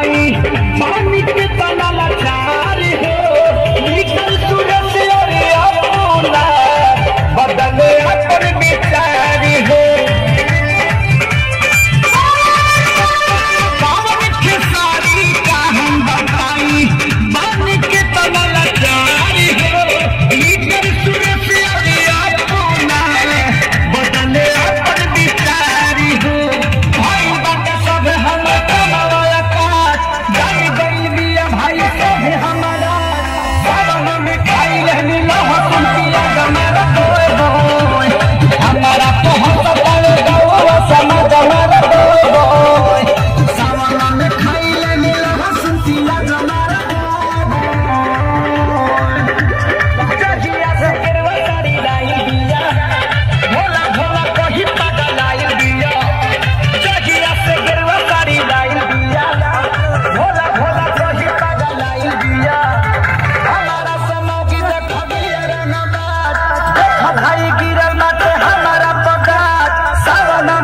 தாயி மாமி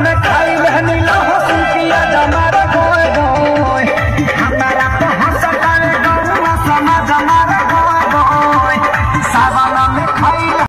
खाई रहनी लहसुन पिया हमारा